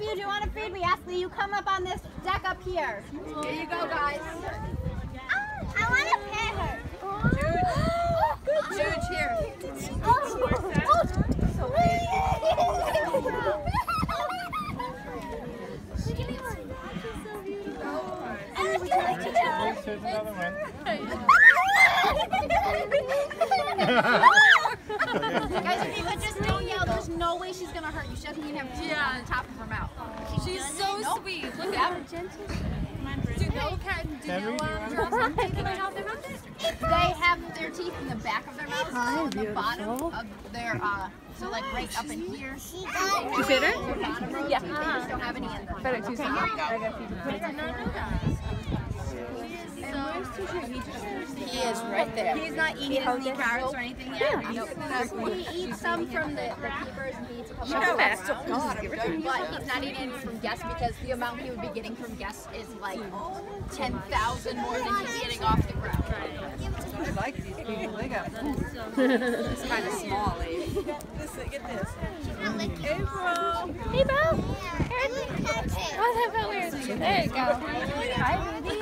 of you do want to feed me, Ashley, you come up on this deck up here. Here you go, guys. Oh, I want to pet her. Jude, here. Here's another one. way she's gonna hurt you. She doesn't even have teeth on the top of her mouth. She's so sweet. Look at her. Do no cat and do Henry, no you um, want girls have teeth in their mouth? They're not there. They have their teeth in the back of their mouth, so the bottom of their, uh, so like right up in here. You fit her? Their bottom row yeah. teeth, they just don't have any in them. Better choose Okay, here you go. I did not know that. He is right there. He's not He eating doesn't eat focus. carrots or anything yet. Nope. He eats some from the, the keepers and he eats a couple know of that. But he's not eating from guests because the amount he would be getting from guests is like 10,000 more than he's getting off the ground. I like these people. They got It's kind of small, eh? Get this. April. Hey, Bo. Oh, that felt weird. There you go. Hi, Ruby. Hi, Karen.